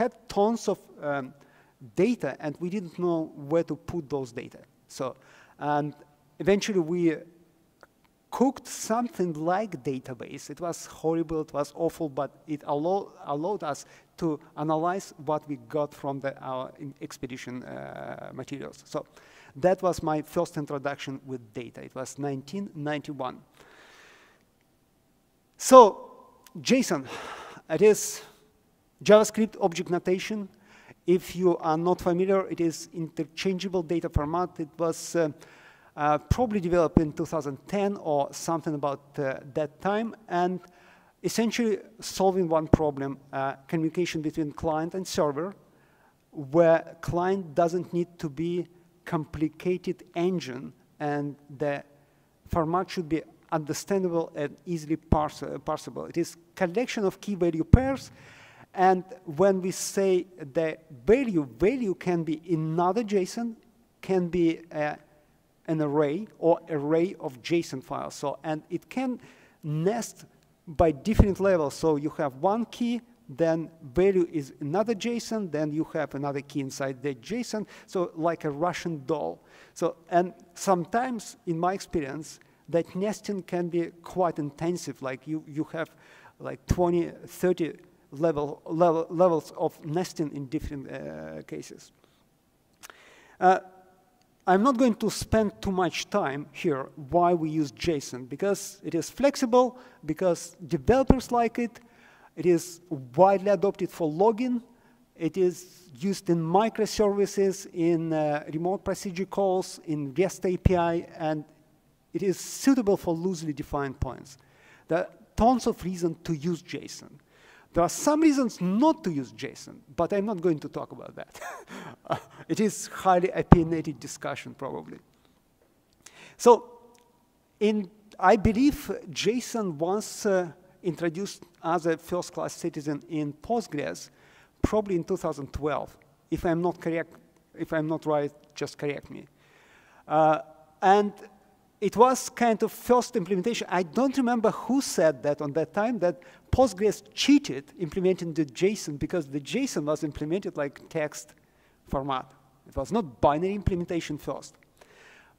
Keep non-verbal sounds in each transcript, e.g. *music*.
had tons of um, data, and we didn't know where to put those data. So, and eventually we cooked something like database. It was horrible, it was awful, but it allow, allowed us to analyze what we got from the, our expedition uh, materials. So that was my first introduction with data. It was 1991. So JSON, it is JavaScript object notation. If you are not familiar, it is interchangeable data format. It was uh, uh, probably developed in 2010 or something about uh, that time, and essentially solving one problem, uh, communication between client and server, where client doesn't need to be complicated engine, and the format should be understandable and easily parse parsable. It is collection of key value pairs, and when we say the value, value can be another JSON, can be uh, an array or array of JSON files. So, and it can nest by different levels. So you have one key, then value is another JSON, then you have another key inside the JSON, so like a Russian doll. So, and sometimes, in my experience, that nesting can be quite intensive, like you, you have like 20, 30 level, level, levels of nesting in different uh, cases. Uh, I'm not going to spend too much time here why we use JSON, because it is flexible, because developers like it, it is widely adopted for logging, it is used in microservices, in uh, remote procedure calls, in REST API, and it is suitable for loosely defined points. There are tons of reasons to use JSON. There are some reasons not to use JSON, but I'm not going to talk about that. *laughs* it is highly opinionated discussion, probably. So, in, I believe JSON was uh, introduced as a first-class citizen in Postgres, probably in 2012. If I'm not correct, if I'm not right, just correct me. Uh, and it was kind of first implementation. I don't remember who said that on that time, that Postgres cheated implementing the JSON because the JSON was implemented like text format. It was not binary implementation first.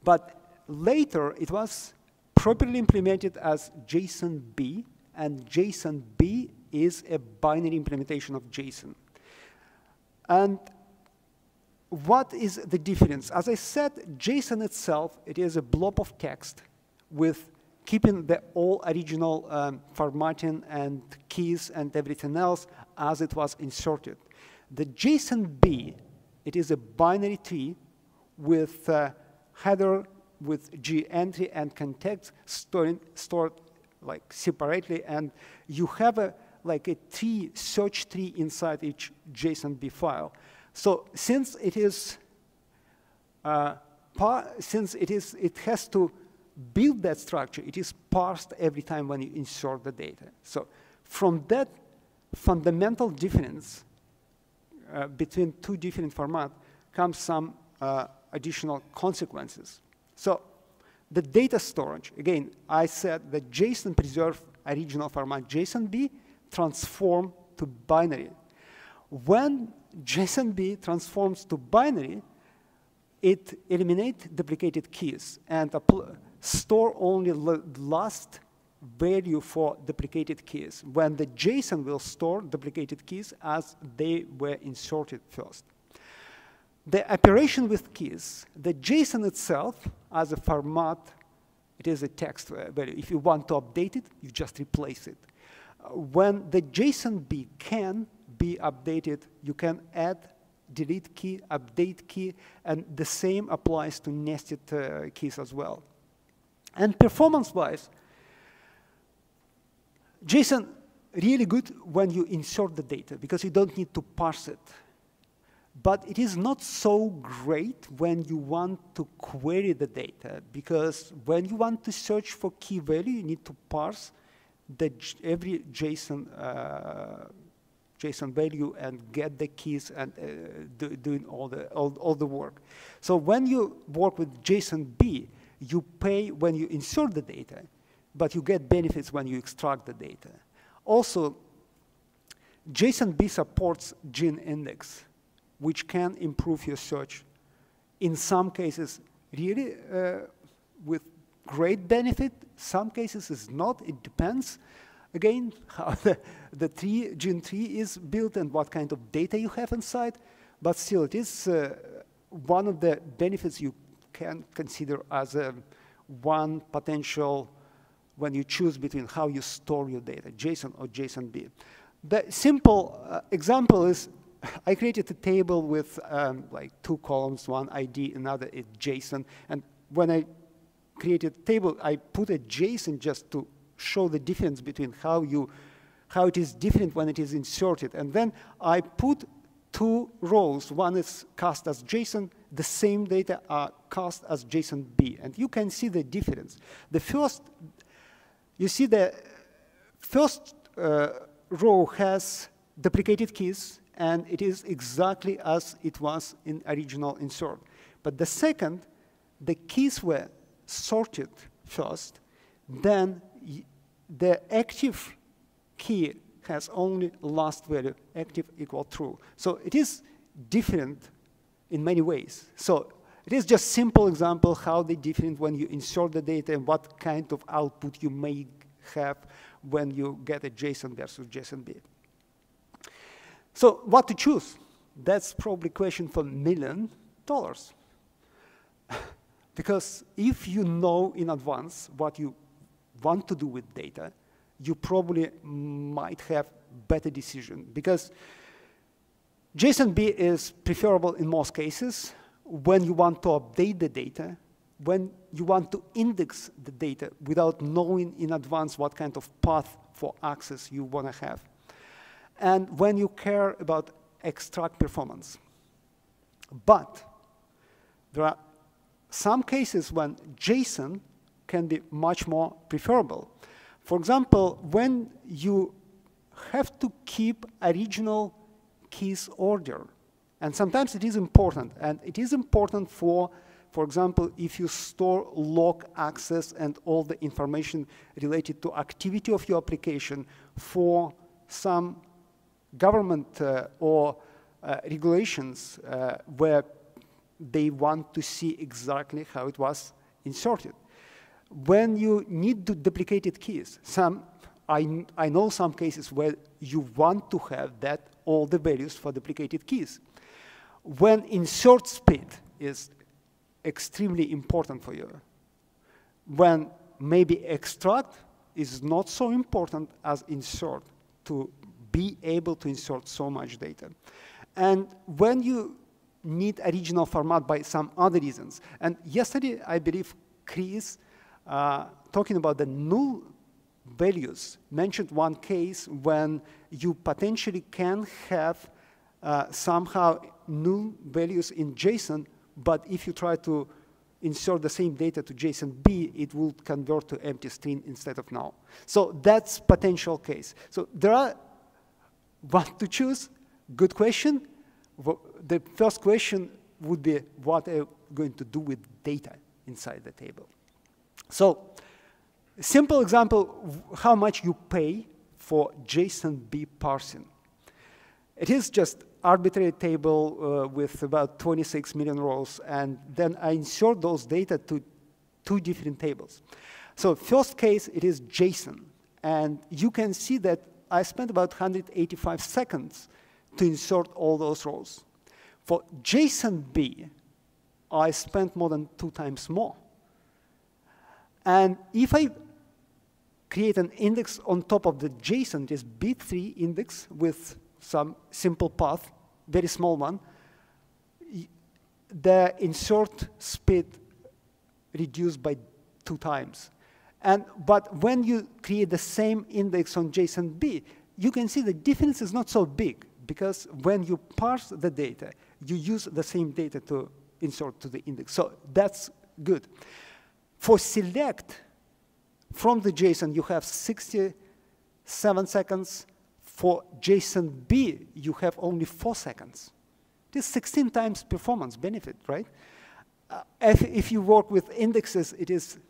But later, it was properly implemented as JSON-B, and JSON-B is a binary implementation of JSON. And what is the difference? As I said, JSON itself, it is a blob of text with keeping the all original um, formatting and keys and everything else as it was inserted. The JSON-B, it is a binary tree with uh, header with JEntry and context stored, stored like separately, and you have a like a tree, search tree inside each JSON-B file. So since it is, uh, since it is, it has to build that structure, it is parsed every time when you insert the data. So from that fundamental difference uh, between two different formats comes some uh, additional consequences. So the data storage, again, I said that JSON preserve original format JSON-B transform to binary. When JSON-B transforms to binary, it eliminates duplicated keys and store only the last value for duplicated keys, when the JSON will store duplicated keys as they were inserted first. The operation with keys, the JSON itself as a format, it is a text value. If you want to update it, you just replace it. When the JSON-B can be updated. You can add delete key, update key, and the same applies to nested uh, keys as well. And performance-wise, JSON really good when you insert the data because you don't need to parse it. But it is not so great when you want to query the data because when you want to search for key value, you need to parse the, every JSON uh, JSON value and get the keys and uh, do, doing all the, all, all the work. So when you work with JSON-B, you pay when you insert the data, but you get benefits when you extract the data. Also, JSON-B supports GIN index, which can improve your search. In some cases, really uh, with great benefit. Some cases is not. It depends, again, *laughs* how the, the tree, GIN tree is built and what kind of data you have inside. But still, it is uh, one of the benefits you can consider as a one potential when you choose between how you store your data, JSON or JSON-B. The simple uh, example is *laughs* I created a table with um, like two columns, one ID, another is JSON. And when I created a table, I put a JSON just to show the difference between how you, how it is different when it is inserted. And then I put two rows. One is cast as JSON, the same data are cast as JSON-B. And you can see the difference. The first, you see the first uh, row has duplicated keys, and it is exactly as it was in original insert. But the second, the keys were sorted first, then the active key has only last value, active equal true. So it is different in many ways. So it is just simple example how they different when you insert the data and what kind of output you may have when you get a JSON versus JSON-B. So what to choose? That's probably question for million dollars. *laughs* because if you know in advance what you want to do with data, you probably might have better decision because JSON-B is preferable in most cases when you want to update the data, when you want to index the data without knowing in advance what kind of path for access you want to have, and when you care about extract performance. But there are some cases when JSON can be much more preferable. For example, when you have to keep original keys order, and sometimes it is important, and it is important for, for example, if you store log access and all the information related to activity of your application for some government uh, or uh, regulations uh, where they want to see exactly how it was inserted. When you need to duplicated keys, some, I, I know some cases where you want to have that all the values for duplicated keys. When insert speed is extremely important for you, when maybe extract is not so important as insert to be able to insert so much data. And when you need original format by some other reasons, and yesterday I believe Chris uh, talking about the null values, mentioned one case when you potentially can have uh, somehow null values in JSON, but if you try to insert the same data to JSON-B, it will convert to empty string instead of null. So that's potential case. So there are what to choose. Good question. The first question would be what are you going to do with data inside the table? So simple example, how much you pay for JSON-B parsing. It is just arbitrary table uh, with about 26 million rows, and then I insert those data to two different tables. So first case, it is JSON, and you can see that I spent about 185 seconds to insert all those rows. For JSON-B, I spent more than two times more. And if I create an index on top of the JSON, this B-tree index with some simple path, very small one, the insert speed reduced by two times. And, but when you create the same index on JSON-B, you can see the difference is not so big because when you parse the data, you use the same data to insert to the index. So that's good. For select from the JSON, you have 67 seconds. For JSON-B, you have only four seconds. This 16 times performance benefit, right? Uh, if, if, you work with indexes, it is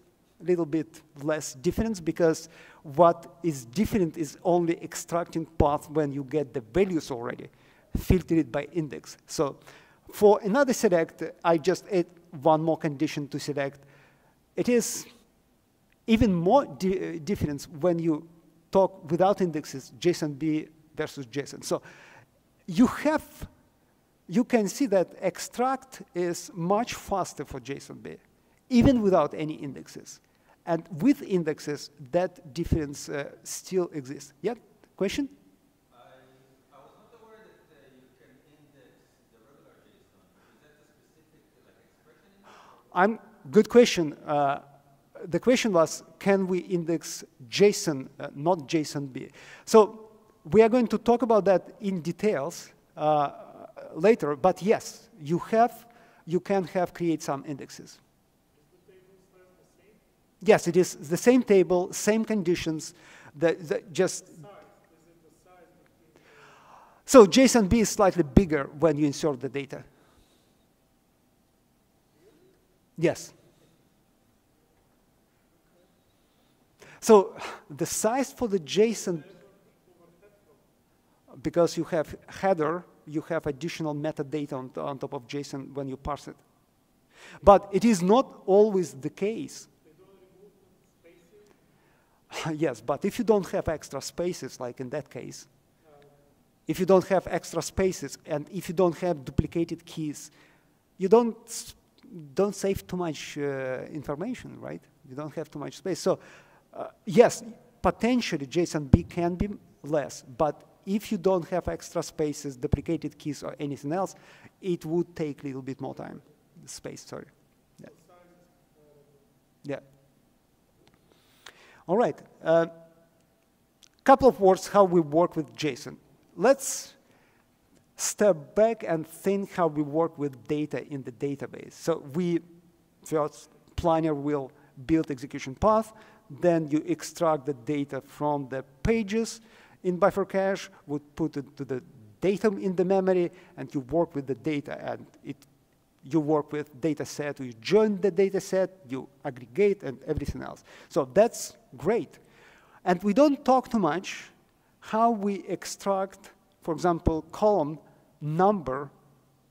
a little bit less difference because what is different is only extracting path when you get the values already filtered by index. So for another select, I just add one more condition to select. It is even more di difference when you talk without indexes, JSON-B versus JSON. So you have, you can see that extract is much faster for JSON-B, even without any indexes. And with indexes, that difference uh, still exists. Yeah, question? I'm good question. Uh, the question was, can we index JSON, uh, not JSON-B? So we are going to talk about that in details uh, later, but yes, you have, you can have create some indexes. Yes, it is the same table, same conditions, the, the just. So JSON-B is slightly bigger when you insert the data. Yes. So the size for the JSON, because you have header, you have additional metadata on, on top of JSON when you parse it. But it is not always the case. *laughs* yes, but if you don't have extra spaces, like in that case, if you don't have extra spaces and if you don't have duplicated keys, you don't don't save too much uh, information, right? You don't have too much space. So uh, yes, potentially JSON-B can be less, but if you don't have extra spaces, duplicated keys, or anything else, it would take a little bit more time, space, sorry. Yeah. yeah. All right. A uh, couple of words how we work with JSON. Let's step back and think how we work with data in the database. So we first, Planner will build execution path, then you extract the data from the pages in buffer cache, would put it to the datum in the memory, and you work with the data, and it, you work with data set, you join the data set, you aggregate, and everything else. So that's great. And we don't talk too much how we extract, for example, column number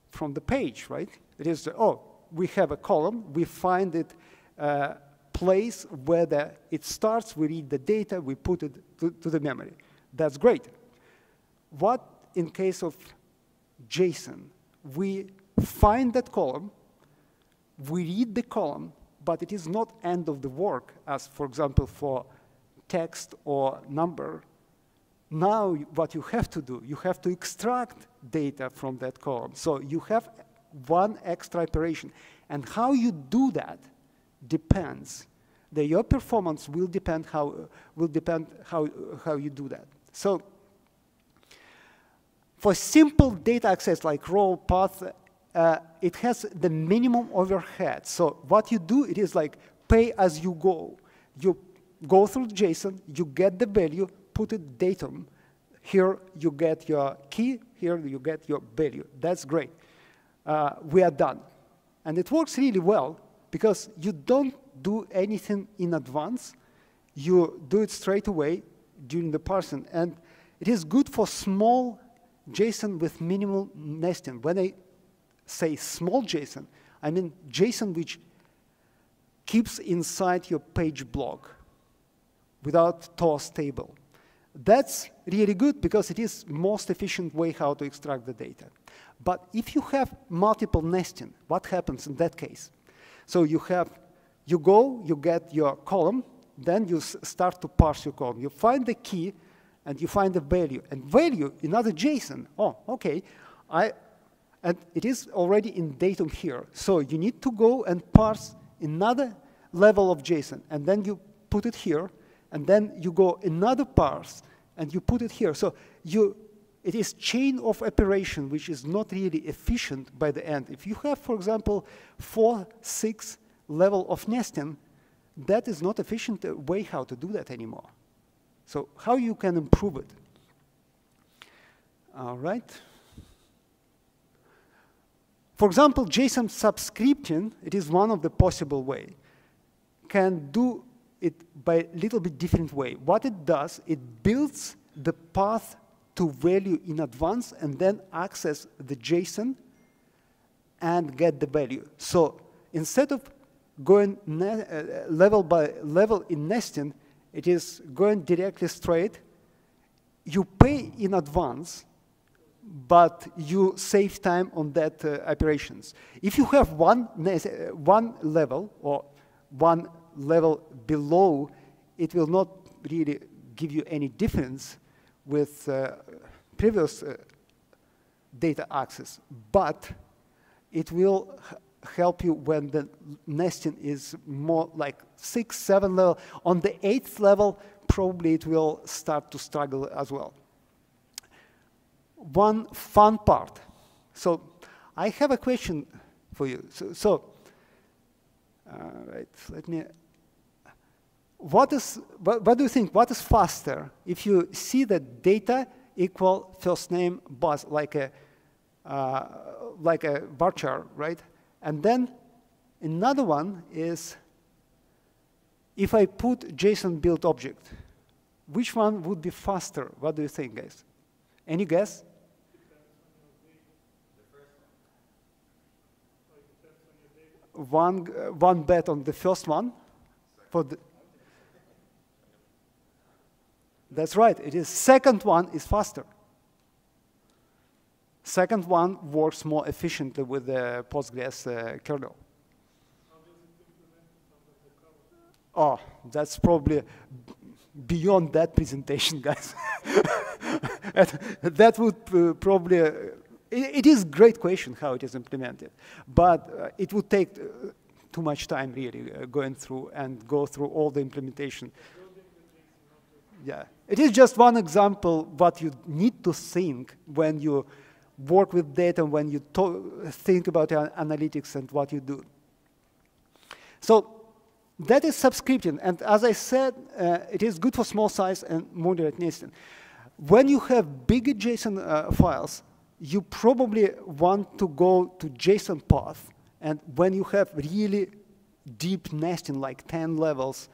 from the page, right? It is, oh, we have a column, we find it uh, place where the, it starts, we read the data, we put it to, to the memory. That's great. What in case of JSON? We find that column, we read the column, but it is not end of the work, as for example for text or number. Now what you have to do, you have to extract data from that column. So you have one extra operation. And how you do that depends. The, your performance will depend how will depend how how you do that. So for simple data access like raw path, uh, it has the minimum overhead. So what you do, it is like pay as you go. You go through JSON, you get the value, put it datum. Here you get your key, here you get your value. That's great. Uh, we are done. And it works really well because you don't do anything in advance. You do it straight away during the parsing. And it is good for small JSON with minimal nesting. When I say small JSON, I mean JSON which keeps inside your page block without toast table. That's really good because it is most efficient way how to extract the data. But if you have multiple nesting, what happens in that case? So you have, you go, you get your column, then you start to parse your column. You find the key, and you find the value. And value, another JSON. Oh, okay. I, and it is already in datum here. So you need to go and parse another level of JSON, and then you put it here, and then you go another path and you put it here. So you, it is chain of operation, which is not really efficient by the end. If you have, for example, four, six level of nesting, that is not efficient uh, way how to do that anymore. So how you can improve it? All right. For example, JSON subscripting, it is one of the possible way. can do it by a little bit different way. What it does, it builds the path to value in advance and then access the JSON and get the value. So instead of going uh, level by level in nesting, it is going directly straight. You pay in advance, but you save time on that uh, operations. If you have one, uh, one level or one level below, it will not really give you any difference with uh, previous uh, data access, but it will help you when the nesting is more like six, seven level. On the eighth level, probably it will start to struggle as well. One fun part. So I have a question for you. So, so right, let me. What is, what, what do you think, what is faster if you see that data equal first name bus, like a, uh, like a varchar, right? And then another one is if I put JSON build object, which one would be faster? What do you think, guys? Any guess? One, uh, one bet on the first one. For the That's right, it is second one is faster. Second one works more efficiently with the Postgres uh, kernel. Oh, that's probably beyond that presentation, *laughs* guys. that would uh, probably, uh, it, it is great question how it is implemented, but uh, it would take uh, too much time really going through and go through all the implementation. Yeah, it is just one example what you need to think when you work with data when you think about analytics and what you do. So that is subscription. And as I said, uh, it is good for small size and moderate nesting. When you have bigger JSON uh, files, you probably want to go to JSON path. And when you have really deep nesting, like 10 levels,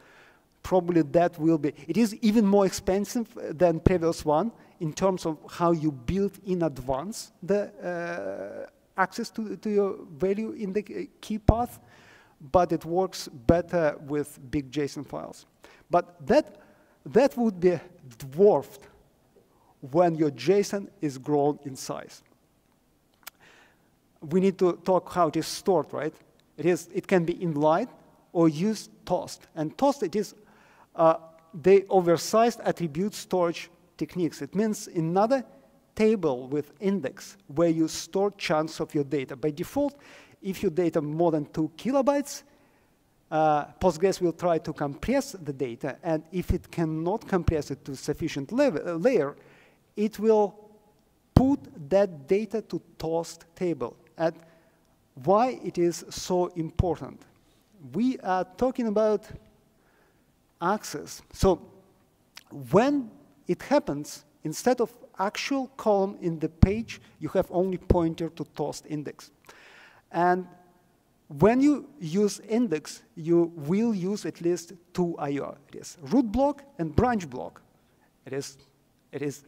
probably that will be, it is even more expensive than previous one in terms of how you build in advance the uh, access to, to your value in the key path, but it works better with big JSON files. But that, that would be dwarfed when your JSON is grown in size. We need to talk how it is stored, right? It, is, it can be inline or used toast. And toast, it is uh, the oversized attribute storage techniques. It means another table with index where you store chunks of your data. By default, if your data more than two kilobytes, uh, Postgres will try to compress the data, and if it cannot compress it to sufficient level, uh, layer, it will put that data to toast table. And why it is so important? We are talking about access. So when it happens, instead of actual column in the page, you have only pointer to toast index. And when you use index, you will use at least two IO. It is root block and branch block. It is, it is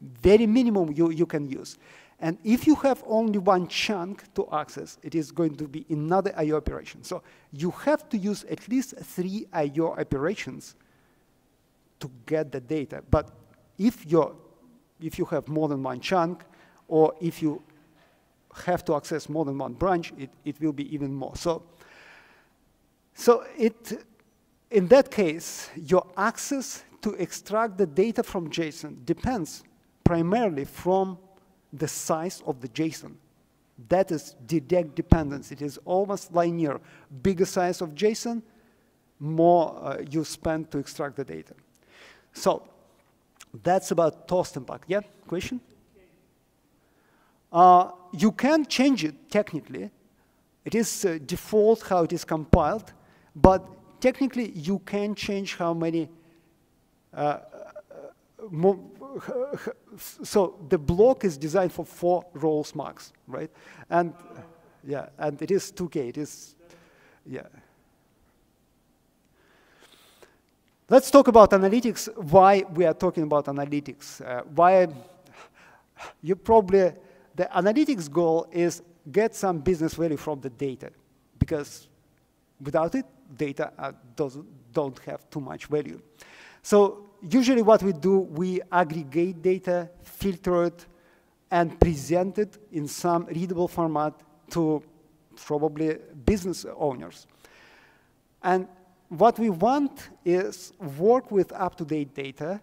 very minimum you, you can use. And if you have only one chunk to access, it is going to be another IO operation. So you have to use at least three IO operations to get the data. But if, you if you have more than one chunk, or if you have to access more than one branch, it, it will be even more. So, so it, in that case, your access to extract the data from JSON depends primarily from the size of the JSON. That is direct dependence. It is almost linear. Bigger size of JSON, more uh, you spend to extract the data. So that's about toast impact. Yeah, question? Uh, you can change it technically. It is uh, default how it is compiled, but technically you can change how many. So the block is designed for four rows max, right? And yeah, and it is 2K. It is, yeah. Let's talk about analytics, why we are talking about analytics. Uh, why you probably, the analytics goal is get some business value from the data because without it, data uh, doesn't, don't have too much value. So usually what we do, we aggregate data, filter it, and present it in some readable format to probably business owners. And what we want is work with up-to-date data,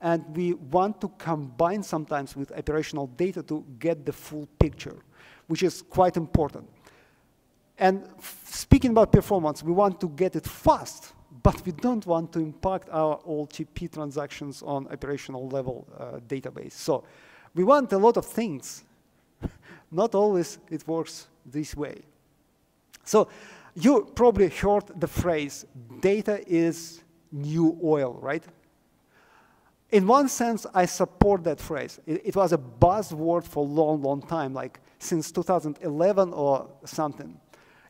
and we want to combine sometimes with operational data to get the full picture, which is quite important. And speaking about performance, we want to get it fast, but we don't want to impact our OLTP transactions on operational level uh, database. So we want a lot of things. *laughs* Not always it works this way. So you probably heard the phrase, data is new oil, right? In one sense, I support that phrase. It, it was a buzzword for a long, long time, like since 2011 or something.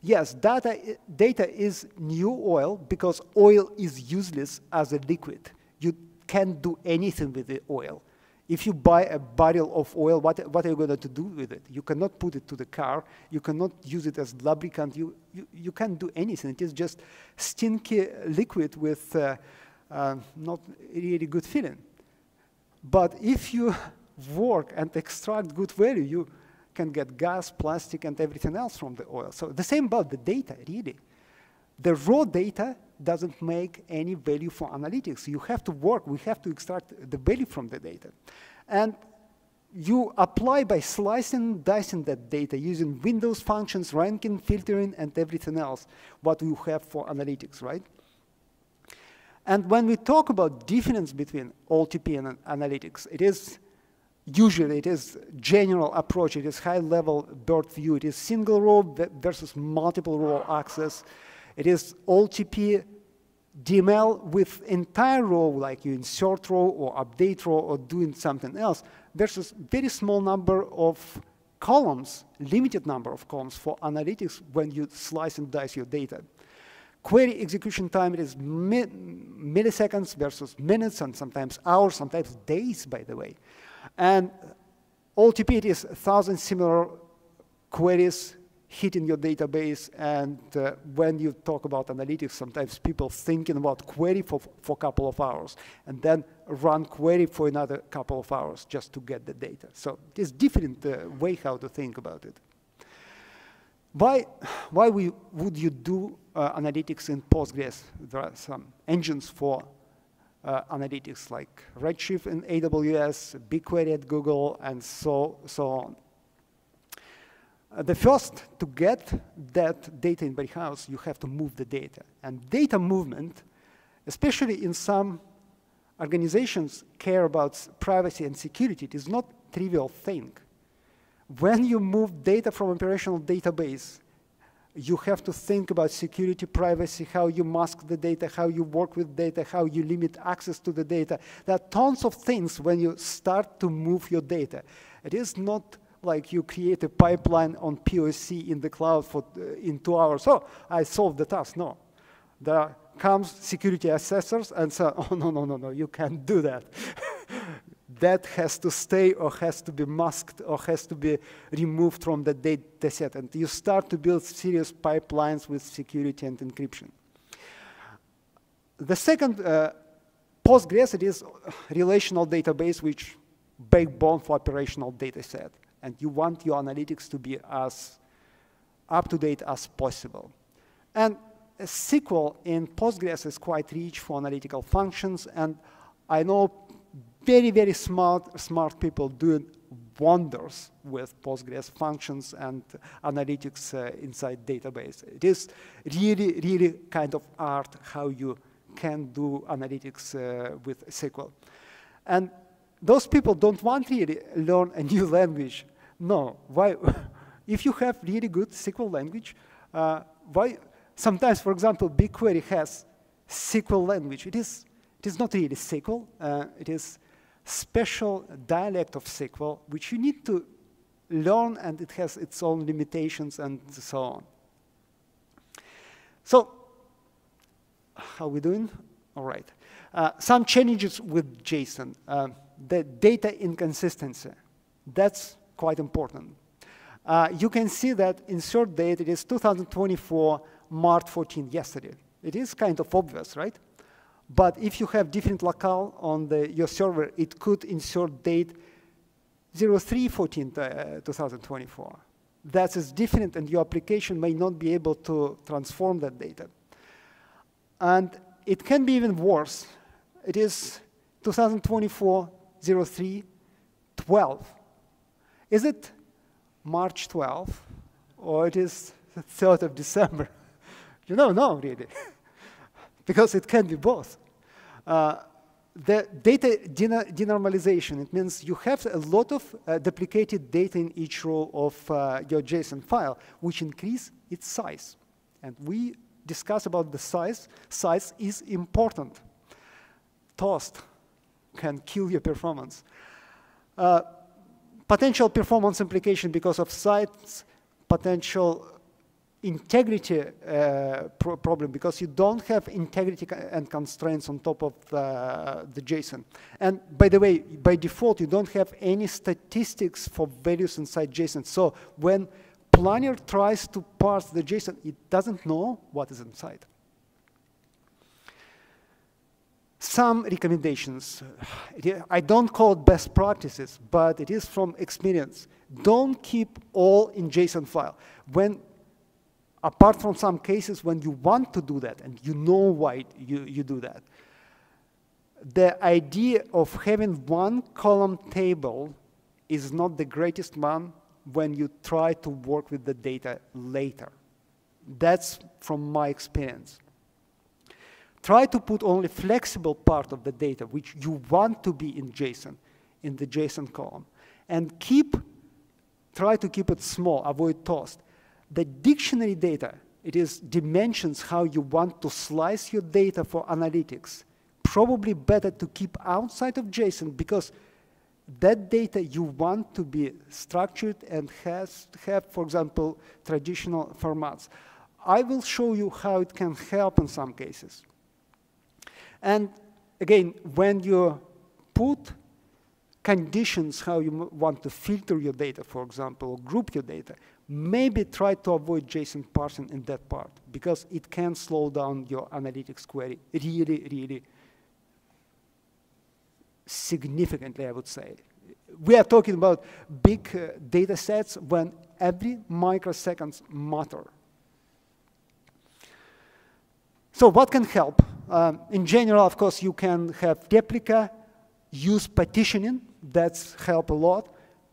Yes, data, data is new oil because oil is useless as a liquid. You can't do anything with the oil. If you buy a barrel of oil, what, what are you going to do with it? You cannot put it to the car. You cannot use it as lubricant. You, you, you can't do anything. It is just stinky liquid with uh, uh, not really good feeling. But if you *laughs* work and extract good value, you can get gas, plastic, and everything else from the oil. So the same about the data, really. The raw data doesn't make any value for analytics. You have to work, we have to extract the value from the data. And you apply by slicing dicing that data using Windows functions, ranking, filtering, and everything else, what you have for analytics, right? And when we talk about difference between OLTP and analytics, it is usually it is general approach, it is high level bird view, it is single row versus multiple row access, it is OLTP DML with entire row, like you insert row or update row or doing something else, versus very small number of columns, limited number of columns for analytics when you slice and dice your data. Query execution time is mi milliseconds versus minutes and sometimes hours, sometimes days, by the way. And OLTP is 1,000 similar queries hitting your database. And uh, when you talk about analytics, sometimes people thinking about query for, for a couple of hours and then run query for another couple of hours just to get the data. So there's different uh, way how to think about it. Why, why we, would you do uh, analytics in Postgres? There are some engines for uh, analytics like Redshift in AWS, BigQuery at Google, and so, so on. Uh, the first, to get that data in Warehouse, you have to move the data. And data movement, especially in some organizations care about privacy and security, it is not trivial thing. When you move data from operational database, you have to think about security, privacy, how you mask the data, how you work with data, how you limit access to the data. There are tons of things when you start to move your data. It is not like you create a pipeline on POC in the cloud for uh, in two hours. Oh, I solved the task. No, there comes security assessors and say, oh no no no no, you can't do that. *laughs* that has to stay or has to be masked or has to be removed from the data set. And you start to build serious pipelines with security and encryption. The second, uh, Postgres, it is relational database which backbone for operational data set and you want your analytics to be as up-to-date as possible. And SQL in Postgres is quite rich for analytical functions, and I know very, very smart, smart people doing wonders with Postgres functions and analytics uh, inside database. It is really, really kind of art how you can do analytics uh, with SQL. And those people don't want really learn a new *laughs* language no, why? *laughs* if you have really good SQL language, uh, why? Sometimes, for example, BigQuery has SQL language. It is, it is not really SQL. Uh, it is special dialect of SQL, which you need to learn, and it has its own limitations and so on. So, how are we doing? All right. Uh, some challenges with JSON. Uh, the data inconsistency. That's quite important. Uh, you can see that insert date, it is 2024, March 14, yesterday. It is kind of obvious, right? But if you have different locale on the, your server, it could insert date 0314 uh, 2024. That is different and your application may not be able to transform that data. And it can be even worse. It is 2024 03 12. Is it March 12th or it is the 3rd of December? *laughs* you don't know really, *laughs* because it can be both. Uh, the data denormalization, it means you have a lot of uh, duplicated data in each row of uh, your JSON file, which increase its size. And we discuss about the size. Size is important. Toast can kill your performance. Uh, potential performance implication because of size, potential integrity uh, pro problem because you don't have integrity and constraints on top of uh, the JSON. And by the way, by default, you don't have any statistics for values inside JSON. So when Planner tries to parse the JSON, it doesn't know what is inside. Some recommendations. I don't call it best practices, but it is from experience. Don't keep all in JSON file. When apart from some cases when you want to do that and you know why you, you do that. The idea of having one column table is not the greatest one when you try to work with the data later. That's from my experience. Try to put only flexible part of the data, which you want to be in JSON, in the JSON column. And keep, try to keep it small, avoid toast. The dictionary data, it is dimensions how you want to slice your data for analytics. Probably better to keep outside of JSON because that data you want to be structured and has have, for example, traditional formats. I will show you how it can help in some cases. And again, when you put conditions how you want to filter your data, for example, or group your data, maybe try to avoid JSON parsing in that part because it can slow down your analytics query really, really significantly, I would say. We are talking about big uh, data sets when every microseconds matter. So what can help? Um, in general, of course, you can have replica, use partitioning, that's help a lot,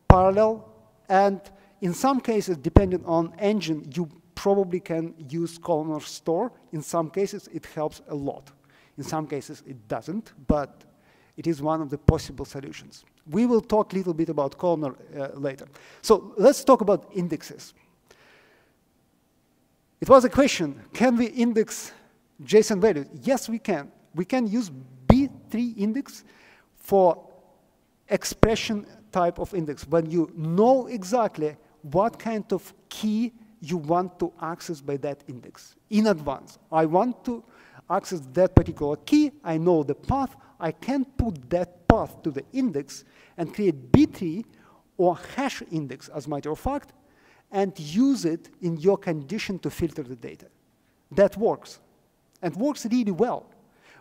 parallel, and in some cases, depending on engine, you probably can use columnar store. In some cases, it helps a lot. In some cases, it doesn't, but it is one of the possible solutions. We will talk a little bit about columnar uh, later. So let's talk about indexes. It was a question, can we index JSON values? Yes, we can. We can use B-tree index for expression type of index. When you know exactly what kind of key you want to access by that index in advance. I want to access that particular key. I know the path. I can put that path to the index and create B-tree or hash index, as a matter of fact, and use it in your condition to filter the data. That works, and works really well.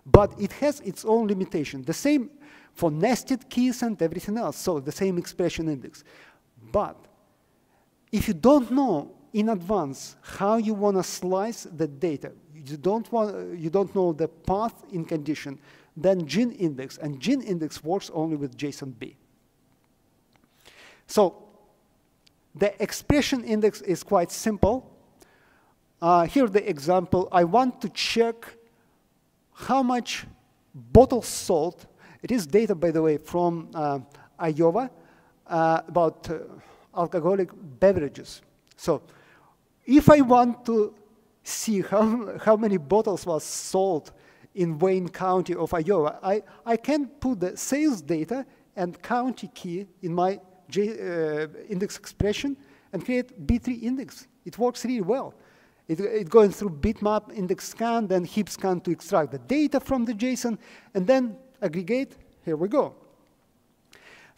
But it has its own limitation. The same for nested keys and everything else, so the same expression index. But if you don't know in advance how you want to slice the data, you don't, want, you don't know the path in condition, then GIN index, and GIN index works only with JSON-B. So the expression index is quite simple. Uh, here the example, I want to check how much bottle salt, it is data, by the way, from uh, Iowa, uh, about uh, alcoholic beverages. So if I want to see how, how many bottles was sold in Wayne County of Iowa, I, I can put the sales data and county key in my J, uh, index expression and create B-tree index. It works really well. It, it going through bitmap index scan, then heap scan to extract the data from the JSON, and then aggregate. Here we go.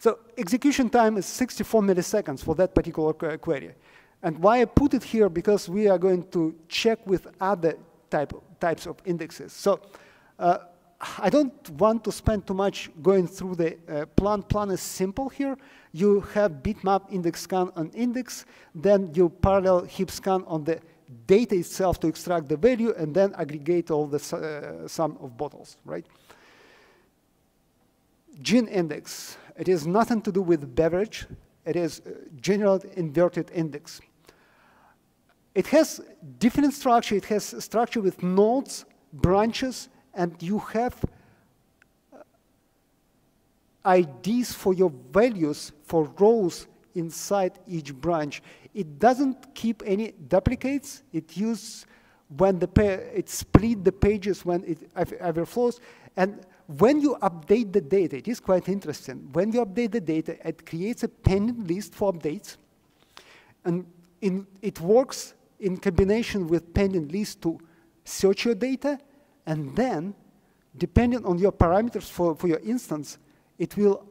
So execution time is 64 milliseconds for that particular query. And why I put it here, because we are going to check with other type, types of indexes. So uh, I don't want to spend too much going through the uh, plan. Plan is simple here. You have bitmap index scan on index, then you parallel heap scan on the data itself to extract the value, and then aggregate all the uh, sum of bottles, right? GIN index. It has nothing to do with beverage. It is general inverted index. It has different structure. It has structure with nodes, branches, and you have uh, IDs for your values for rows inside each branch. It doesn't keep any duplicates. It uses when the it split the pages when it overflows. And when you update the data, it is quite interesting. When you update the data, it creates a pending list for updates. And in, it works in combination with pending list to search your data, and then, depending on your parameters for, for your instance, it will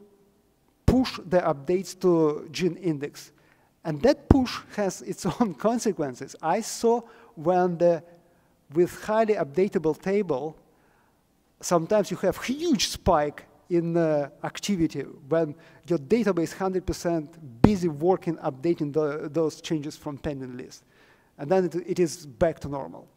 push the updates to GIN index. And that push has *laughs* its own consequences. I saw when the, with highly updatable table, sometimes you have huge spike in uh, activity when your database 100% busy working updating the, those changes from pending list. And then it, it is back to normal.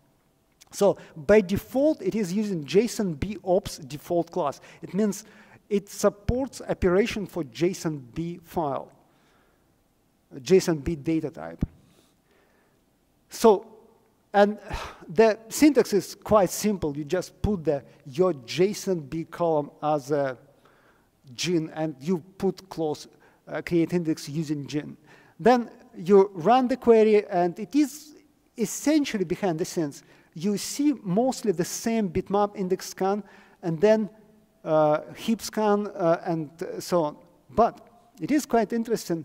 So by default, it is using JSON B ops default class. It means it supports operation for JSON B file, JSON B data type. So, and the syntax is quite simple. You just put the, your JSON B column as a gin, and you put close uh, create index using gin. Then you run the query, and it is essentially behind the scenes. You see mostly the same bitmap index scan, and then uh, heap scan, uh, and so on. But it is quite interesting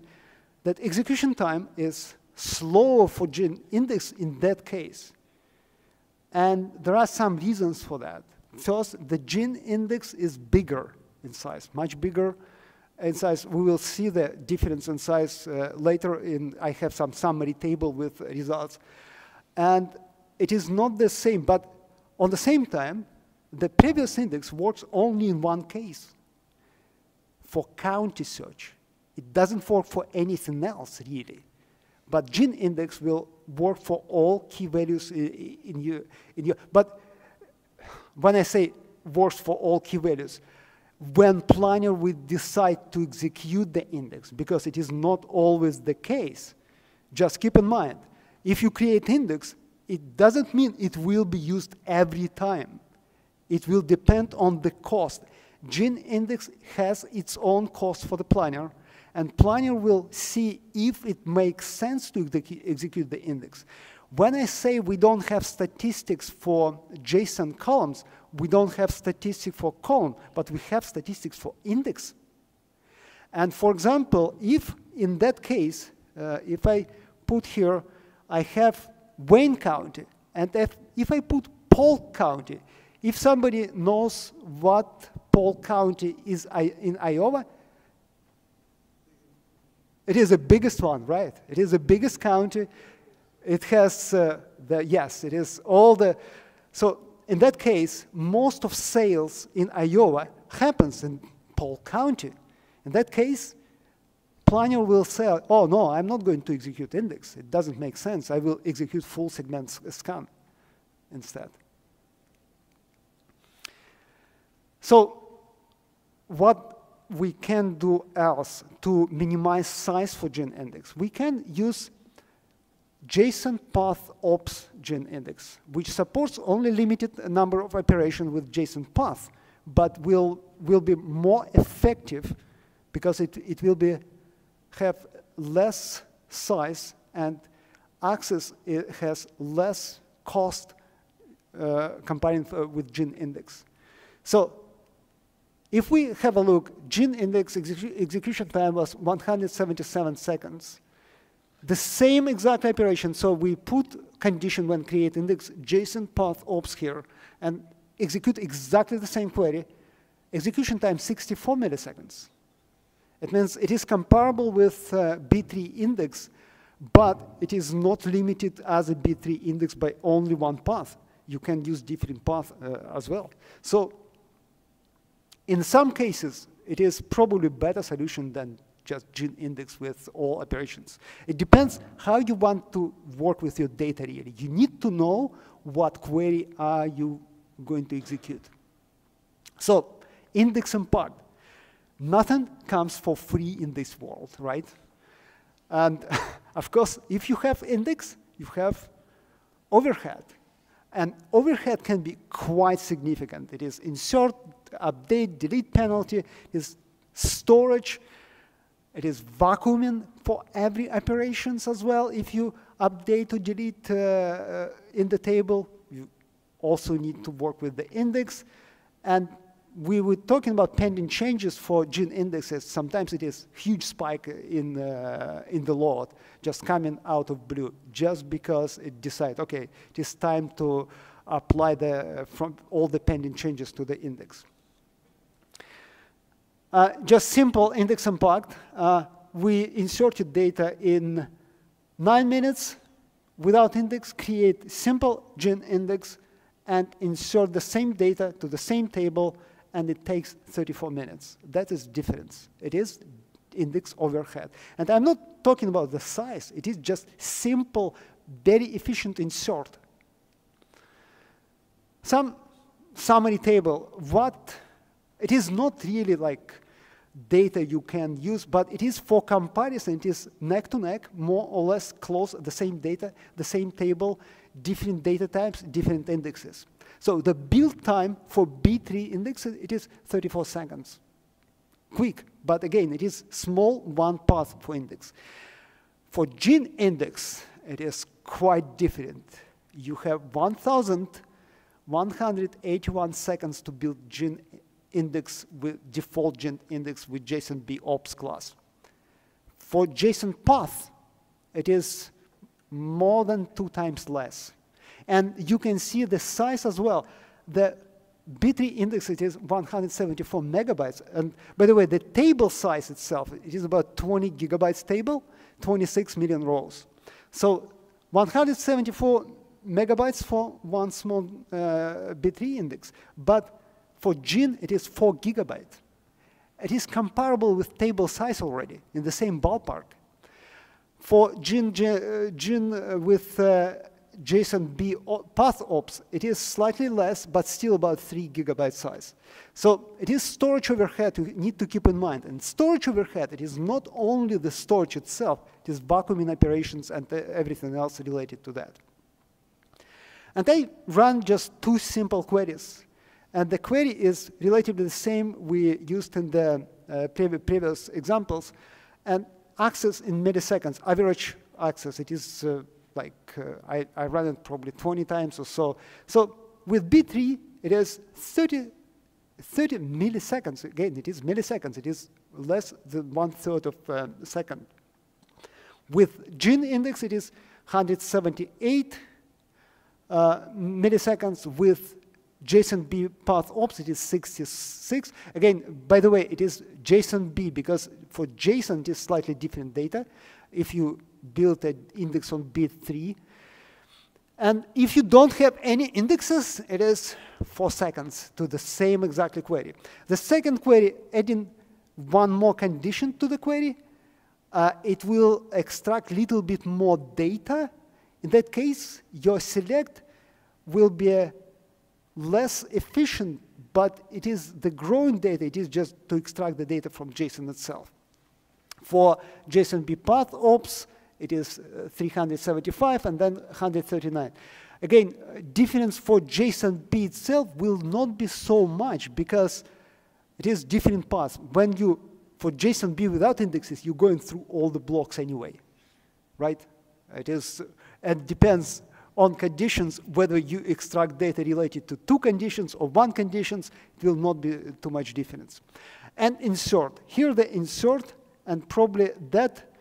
that execution time is slower for GIN index in that case. And there are some reasons for that. First, the GIN index is bigger in size, much bigger in size. We will see the difference in size uh, later. In I have some summary table with results. And it is not the same, but on the same time, the previous index works only in one case, for county search. It doesn't work for anything else, really. But GIN index will work for all key values in, in, your, in your, but when I say works for all key values, when planner will decide to execute the index, because it is not always the case, just keep in mind, if you create index, it doesn't mean it will be used every time. It will depend on the cost. GIN index has its own cost for the planner, and planner will see if it makes sense to execute the index. When I say we don't have statistics for JSON columns, we don't have statistics for column, but we have statistics for index. And for example, if in that case, uh, if I put here, I have Wayne County, and if, if I put Polk County, if somebody knows what Polk County is in Iowa, it is the biggest one, right? It is the biggest county. It has uh, the, yes, it is all the, so in that case, most of sales in Iowa happens in Polk County. In that case, planner will say, oh no, I'm not going to execute index. It doesn't make sense. I will execute full segment scan instead. So what we can do else to minimize size for GIN index? We can use JSON path ops GIN index, which supports only limited number of operations with JSON path, but will, will be more effective because it, it will be, have less size and access it has less cost uh, comparing uh, with GIN index. So if we have a look, GIN index execu execution time was 177 seconds. the same exact operation. So we put condition when create index JSON path ops here and execute exactly the same query. Execution time 64 milliseconds. It means it is comparable with uh, B-tree index, but it is not limited as a B-tree index by only one path. You can use different path uh, as well. So in some cases, it is probably better solution than just gin index with all operations. It depends how you want to work with your data really. You need to know what query are you going to execute. So index and part. Nothing comes for free in this world, right? And *laughs* of course, if you have index, you have overhead. And overhead can be quite significant. It is insert, update, delete penalty, is storage, it is vacuuming for every operations as well. If you update or delete uh, uh, in the table, you also need to work with the index. And we were talking about pending changes for GIN indexes. Sometimes it is huge spike in, uh, in the load, just coming out of blue, just because it decides, okay, it is time to apply the, from all the pending changes to the index. Uh, just simple index impact. Uh, we inserted data in nine minutes without index, create simple GIN index, and insert the same data to the same table and it takes 34 minutes. That is difference. It is index overhead. And I'm not talking about the size. It is just simple, very efficient insert. Some summary table, what, it is not really like data you can use, but it is for comparison. It is neck to neck, more or less close, the same data, the same table, different data types, different indexes. So the build time for B-tree index, it is 34 seconds. Quick, but again, it is small one path for index. For GIN index, it is quite different. You have 1,181 seconds to build GIN index with default index with JSON B ops class. For JSON path, it is more than two times less. And you can see the size as well. The B-tree index it is 174 megabytes. And by the way, the table size itself, it is about 20 gigabytes table, 26 million rows. So 174 megabytes for one small uh, B-tree index. But for GIN, it is 4 gigabytes. It is comparable with table size already, in the same ballpark. For GIN, GIN uh, with uh, JSON B path ops, it is slightly less, but still about 3 gigabyte size. So it is storage overhead you need to keep in mind. And storage overhead, it is not only the storage itself, it is vacuuming operations and everything else related to that. And I run just two simple queries. And the query is relatively the same we used in the uh, previous examples. And access in milliseconds, average access, it is uh, like uh, I, I ran it probably 20 times or so. So with B-tree, it is 30, 30 milliseconds. Again, it is milliseconds. It is less than one third of a second. With GIN index, it is 178 uh, milliseconds. With JSON B path ops, it is 66. Again, by the way, it is JSON B because for JSON, it is slightly different data. If you build an index on B-tree. And if you don't have any indexes, it is four seconds to the same exactly query. The second query, adding one more condition to the query, uh, it will extract a little bit more data. In that case, your select will be uh, less efficient, but it is the growing data. It is just to extract the data from JSON itself. For JSON B path ops, it is uh, 375 and then 139. Again, difference for JSON B itself will not be so much because it is different paths. When you, for JSON B without indexes, you're going through all the blocks anyway, right? It is, and depends on conditions, whether you extract data related to two conditions or one conditions, it will not be too much difference. And insert. Here the insert, and probably that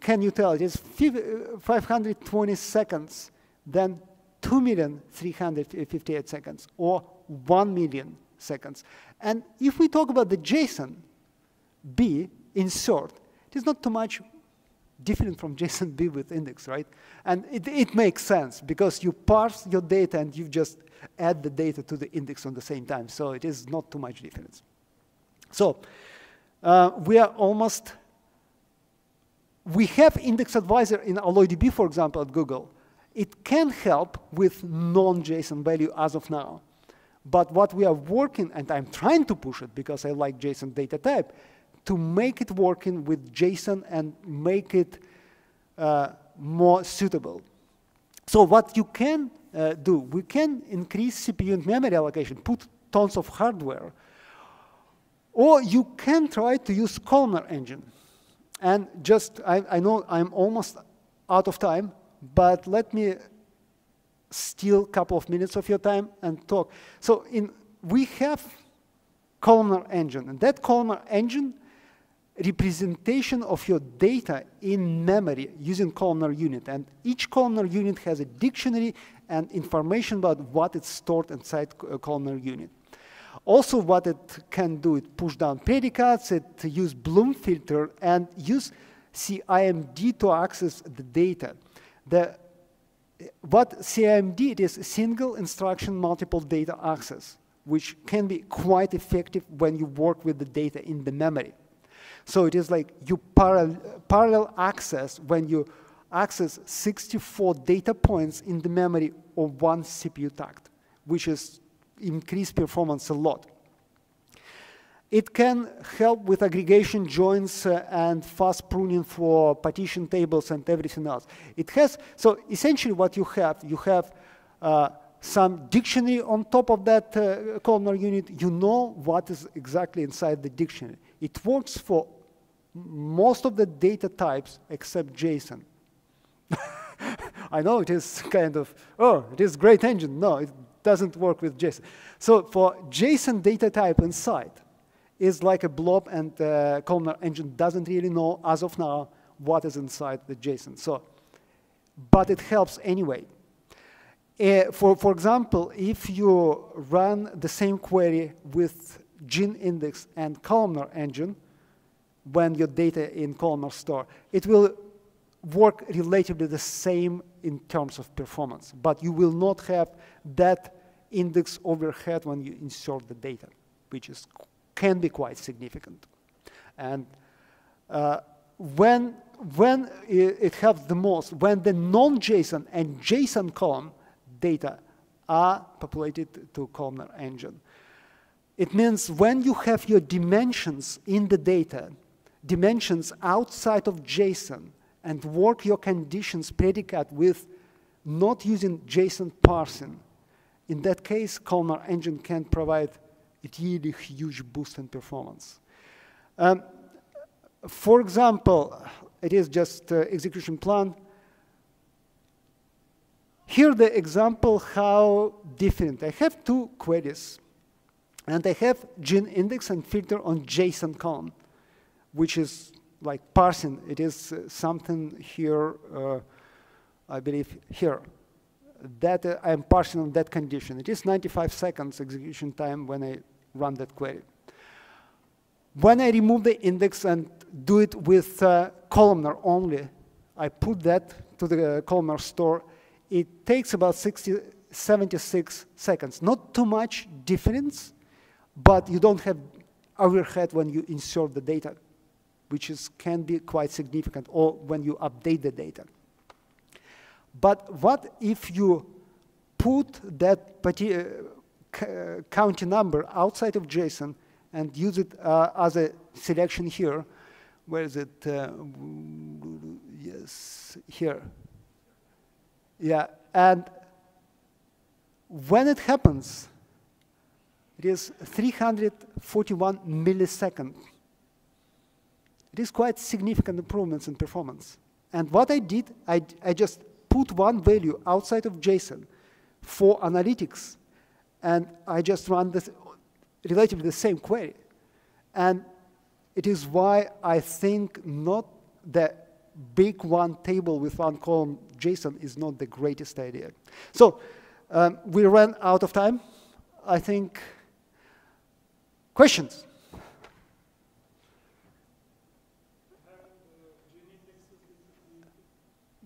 can you tell? It is uh, 520 seconds, then 2,358 seconds, or 1 million seconds. And if we talk about the JSON B insert, it is not too much different from JSON B with index, right? And it, it makes sense because you parse your data and you just add the data to the index on the same time. So it is not too much difference. So uh, we are almost, we have index advisor in AlloyDB, for example, at Google. It can help with non-JSON value as of now. But what we are working, and I'm trying to push it because I like JSON data type, to make it working with JSON and make it uh, more suitable. So what you can uh, do, we can increase CPU and memory allocation, put tons of hardware, or you can try to use columnar engine. And just, I, I know I'm almost out of time, but let me steal a couple of minutes of your time and talk. So in, we have columnar engine, and that columnar engine representation of your data in memory using columnar unit. And each columnar unit has a dictionary and information about what is stored inside columnar unit. Also what it can do, it push down predicates, it use Bloom filter, and use SIMD to access the data. The, what SIMD it is single instruction multiple data access, which can be quite effective when you work with the data in the memory. So it is like you parallel, parallel access when you access 64 data points in the memory of one CPU tact, which is increase performance a lot. It can help with aggregation joins uh, and fast pruning for partition tables and everything else. It has, so essentially what you have, you have uh, some dictionary on top of that uh, columnar unit. You know what is exactly inside the dictionary. It works for most of the data types except JSON. *laughs* I know it is kind of, oh, it is great engine. No, it doesn't work with JSON. So for JSON data type inside is like a blob and the columnar engine doesn't really know as of now what is inside the JSON. So, but it helps anyway. Uh, for, for example, if you run the same query with gin index and columnar engine, when your data in columnar store, it will work relatively the same in terms of performance, but you will not have that index overhead when you insert the data, which is, can be quite significant. And uh, when, when it, it helps the most, when the non-JSON and JSON column data are populated to columnar engine. It means when you have your dimensions in the data, dimensions outside of JSON, and work your conditions predicate with not using JSON parsing, in that case, columnar engine can provide a really huge boost in performance. Um, for example, it is just uh, execution plan. Here the example how different. I have two queries, and I have GIN index and filter on JSON column, which is like parsing. It is uh, something here, uh, I believe here that uh, I'm parsing on that condition. It is 95 seconds execution time when I run that query. When I remove the index and do it with uh, columnar only, I put that to the columnar store. It takes about 60, 76 seconds. Not too much difference, but you don't have overhead when you insert the data, which is, can be quite significant, or when you update the data. But what if you put that uh, county number outside of JSON and use it uh, as a selection here? Where is it? Uh, yes, here. Yeah, and when it happens, it is 341 milliseconds. It is quite significant improvements in performance. And what I did, I, I just put one value outside of JSON for analytics, and I just run this relatively the same query. And it is why I think not the big one table with one column JSON is not the greatest idea. So um, we ran out of time. I think questions?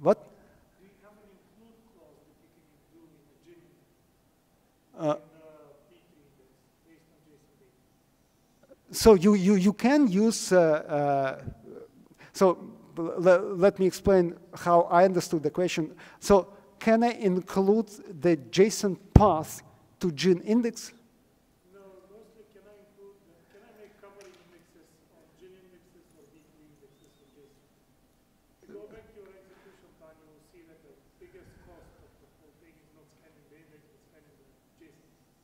What? Uh, so you, you, you can use, uh, uh, so let me explain how I understood the question. So can I include the JSON path to GIN index? No, mostly can I include, can I make covering indexes on GIN indexes or weekly indexes for JSON? If you go back to your execution time, you will see that the biggest cost of the whole thing is not scanning the index, but scanning the JSON Yeah. table. Yeah. I eliminate that. That's usually done with covering. Can you say include? Can you go back to the slides where you Yeah, eliminate that? sure. Oh, so, so, uh, okay. Either one. So here, can you, yeah, when you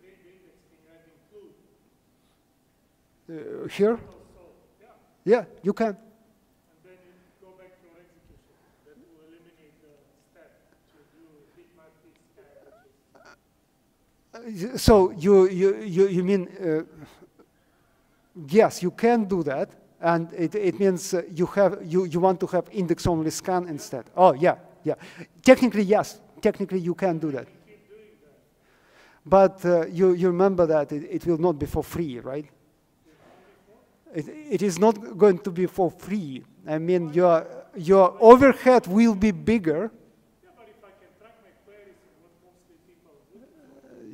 create the index, can you add include? Uh, here? Yeah. Yeah, you can. And then you go back to your execution. That will eliminate the step to do bitmap bit scan, which is Uh, So you, you, you, you mean, uh, yes, you can do that. And it, it means uh, you, have, you, you want to have index-only scan instead. Oh, yeah, yeah. Technically, yes. Technically, you can do that. But uh, you, you remember that it, it will not be for free, right? It, it is not going to be for free. I mean, your, your overhead will be bigger. Yeah, but if I can track my queries and what mostly people do,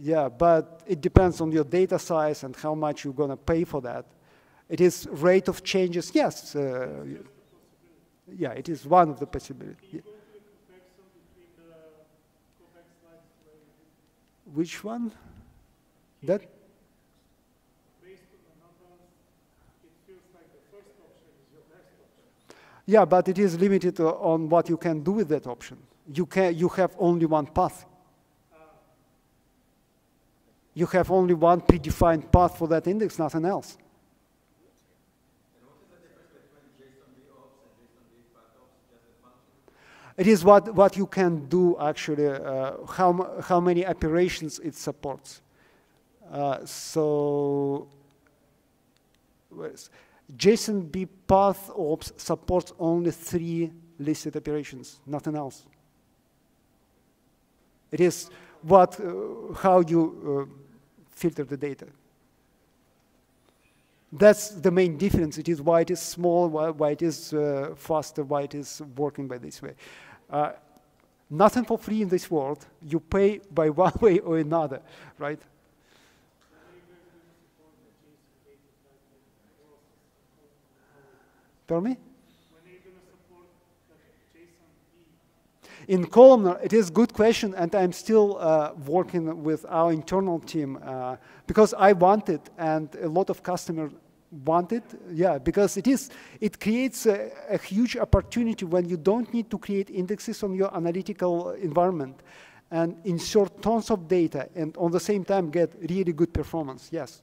Yeah, but it depends on your data size and how much you're going to pay for that. It is rate of changes, yes. Uh, yeah, it is one of the possibilities. Which one? That? Yeah, but it is limited uh, on what you can do with that option. You, can, you have only one path. You have only one predefined path for that index, nothing else. It is what, what you can do actually, uh, how, how many operations it supports. Uh, so, where's- JSON B path ops supports only three listed operations, nothing else. It is what, uh, how you uh, filter the data. That's the main difference. It is why it is small, why, it is uh, faster, why it is working by this way. Uh, nothing for free in this world. You pay by *laughs* one way or another, right? Tell me? When are you going to support the JSON B? In columnar, it is a good question, and I'm still uh, working with our internal team uh, because I want it, and a lot of customers want it. Yeah, because it is it creates a, a huge opportunity when you don't need to create indexes on your analytical environment, and insert tons of data, and on the same time get really good performance. Yes.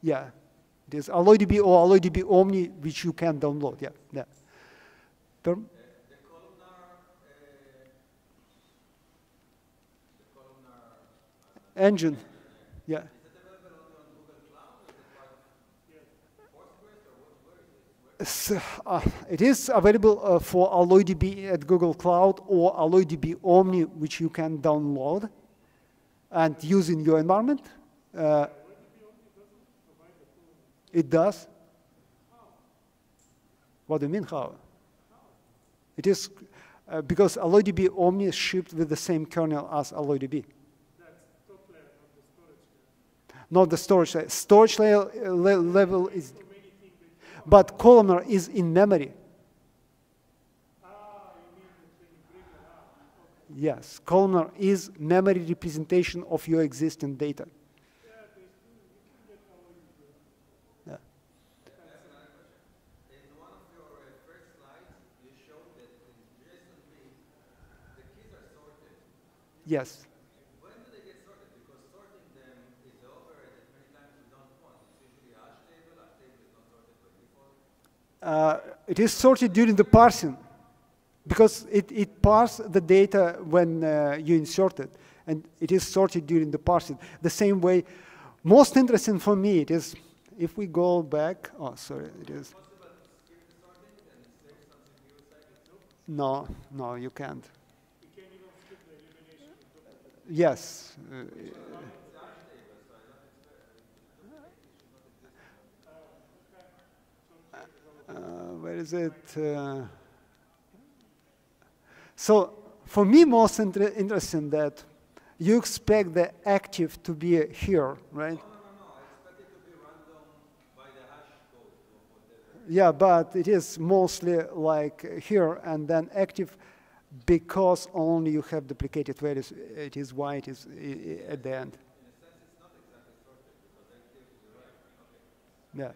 Yeah, it is AlloyDB or AlloyDB Omni, which you can download. Yeah, yeah. Engine. Yeah. S- uh, it is available uh, for AlloyDB at Google Cloud or AlloyDB Omni, which you can download and use in your environment. Uh, it does. What do you mean, how? It is uh, because AlloyDB Omni is shipped with the same kernel as AlloyDB. Not the storage layer. Storage layer le- level is, but columnar is in memory. Yes, columnar is memory representation of your existing data. In one of your uh, first slides, you showed that in JSON-B, the keys are sorted. Yes. When do they get sorted? Because sorting them is the overhead that many times Uh, it is sorted during the parsing because it, it parses the data when uh, you insert it, and it is sorted during the parsing. The same way, most interesting for me, it is if we go back, oh, sorry, it is. No, no, you can't. Yes. uh, where is it? Uh, so for me, most inter interesting that you expect the active to be here, right? Yeah, but it is mostly like here and then active because only you have duplicated values. It is why it is at the end. Yeah. Uh,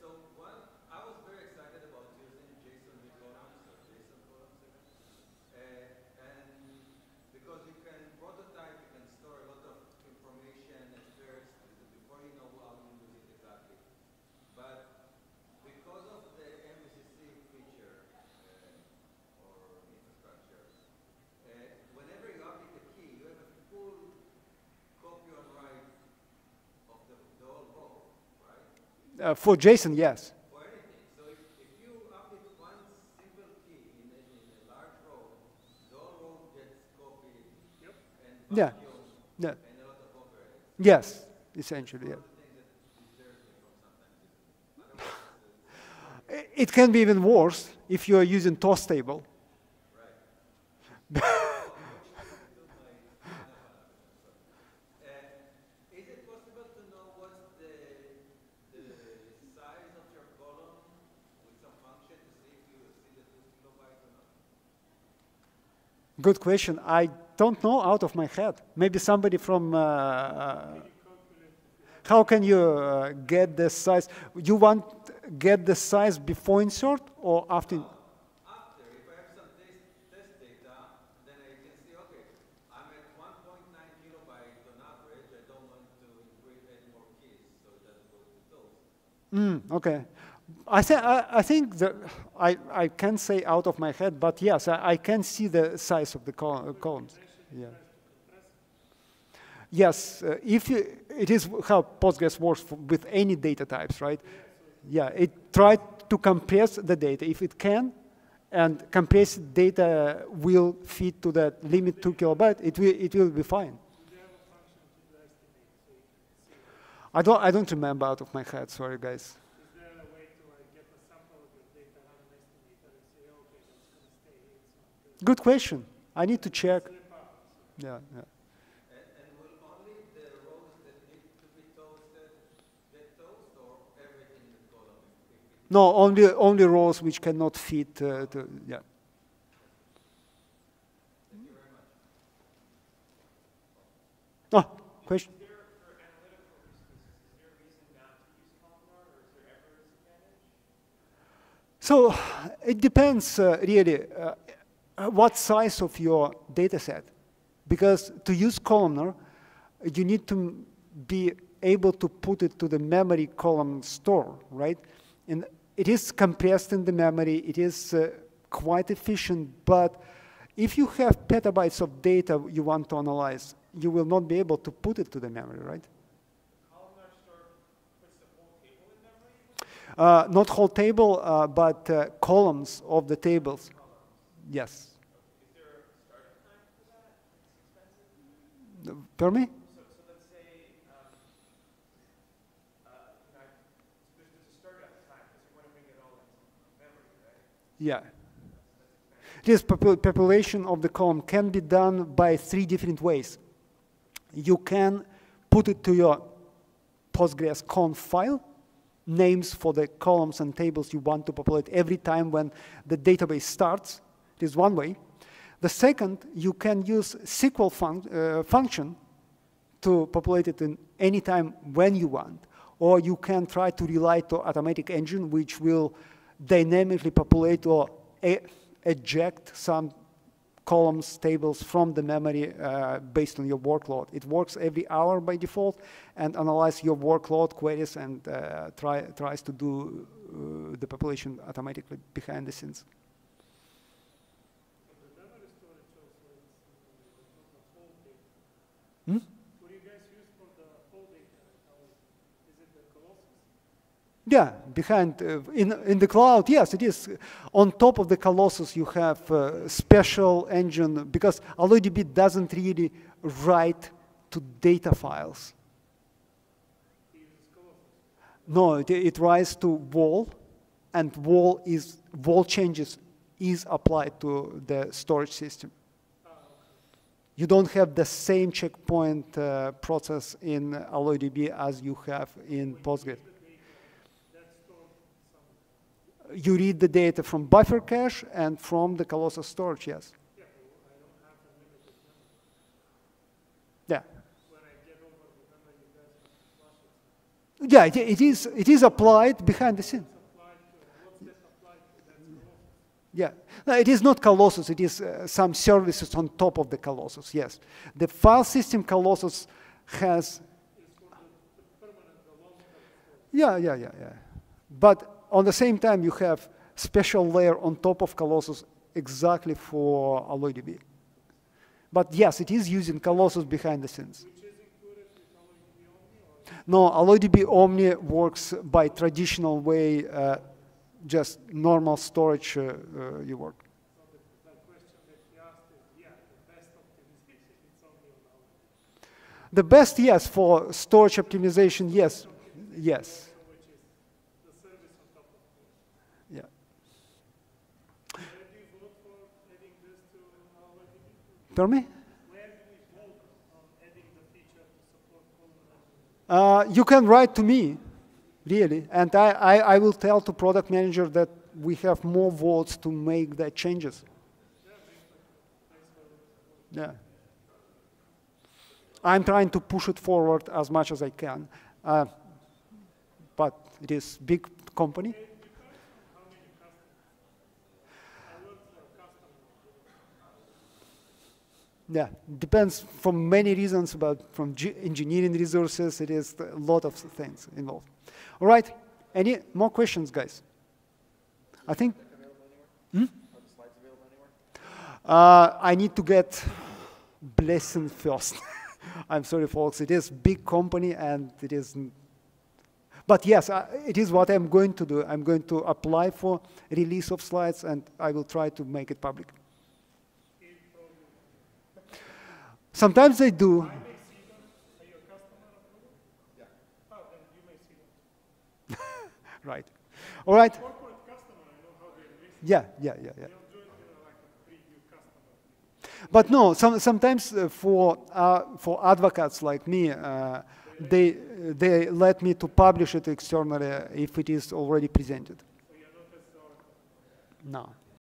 so one, I was very excited about using JSON with columns or JSON columns again. Uh, and because you can prototype, you can store a lot of information at first before you know how to use it exactly. But because of the MVCC feature uh, or infrastructure, uh, whenever you update a key, you have a full copy on write of the, the whole row, right? Uh, for JSON, yes. for. So if, if you update one simple key in a, in a large row, the row gets copied and Yeah. Yeah. and a lot of overhead. Yes, essentially, yeah. *laughs* It can be even worse if you are using toast table. Uh, is it possible to know what's the, the size of your column with some function to see if you see the two kilobytes or not? Good question. I don't know out of my head. Maybe somebody from. Uh, uh, how can you uh, get the size? You want get the size before insert or after? After, if I have some test, test data, then I can see, okay, I'm at 1.9 kilobytes on average. I don't want to increase any more keys, so it doesn't go to those. Mm, okay. I, th- I, think that I, I can't say out of my head, but yes, I, I can see the size of the col- columns. Yeah. Yes, uh, if you, it is how Postgres works for, with any data types, right? Yeah, it tried to compress the data if it can, and compressed data will fit to that limit two kilobyte. It will it will be fine. I don't I don't remember out of my head. Sorry, guys. Is there a way to like get a sample of your data, have an estimator, and say, okay, that's going to stay here, it's not good. Good question. I need to check. Yeah, yeah. And, and will only the rows that need to be toasted get toast, or everything in the column? If, if it No, only only rows which cannot fit. Uh, to, yeah. Oh, question. So it depends uh, really uh, what size of your data set. Because to use columnar, you need to be able to put it to the memory column store, right? And it is compressed in the memory, it is uh, quite efficient, but if you have petabytes of data you want to analyze, you will not be able to put it to the memory, right? Uh, not whole table, uh, but uh, columns of the tables. Yes. Per me? Yeah. This population of the column can be done by three different ways. You can put it to your Postgres conf file, names for the columns and tables you want to populate every time when the database starts. It is one way. The second, you can use SQL uh, function to populate it in any time when you want, or you can try to rely to automatic engine which will dynamically populate or eject some columns, tables from the memory uh, based on your workload. It works every hour by default and analyze your workload queries and uh, try, tries to do uh, the population automatically behind the scenes. And the memory storage also is uh, not the whole data. Hmm? What do you guys use for the whole data? How is, is it the Colossus? Yeah, behind uh, in in the cloud, yes, it is. On top of the Colossus, you have uh, special engine because AlloyDB doesn't really write to data files. No, it, it writes to WAL, and WAL is WAL changes is applied to the storage system. You don't have the same checkpoint uh, process in AlloyDB as you have in Postgres. The data that's stored somewhere. You read the data from buffer cache and from the Colossus storage, yes. Yeah. Yeah. It. It, is. It is applied behind the scene. Yeah, no, it is not Colossus. It is uh, some services on top of the Colossus. Yes, the file system Colossus has. Yeah, yeah, yeah, yeah. But on the same time, you have special layer on top of Colossus exactly for AlloyDB. But yes, it is using Colossus behind the scenes. No, AlloyDB Omni works by traditional way, uh, just normal storage uh, uh, you work. The best, yes, for storage optimization, yes, yes, Which is the service on top of it. yeah. Where do you vote for adding this to AlloyDB? Tell me? Where do we vote on adding the feature to support column Uh, you can write to me, really, and I, I, I will tell to product manager that we have more votes to make the changes. Yeah. I'm trying to push it forward as much as I can, uh, but it is big company. Yeah, depends from many reasons, but from engineering resources, it is a lot of things involved. All right, any more questions, guys? I think. Hmm? Uh, I need to get blessing first. *laughs* I'm sorry, folks. It is big company and it is. But yes, uh, it is what I'm going to do. I'm going to apply for release of slides and I will try to make it public. Sometimes they do. Are you a customer approval? Yeah. Oh, then you may they do. *laughs* Right. All right. Corporate customer, I know how they list. Yeah, yeah, yeah, yeah. They'll join you know, like a preview customer. But no, some, sometimes uh, for uh, for advocates like me, uh, they they let me to publish it externally if it is already presented. So you're not as Oracle. No.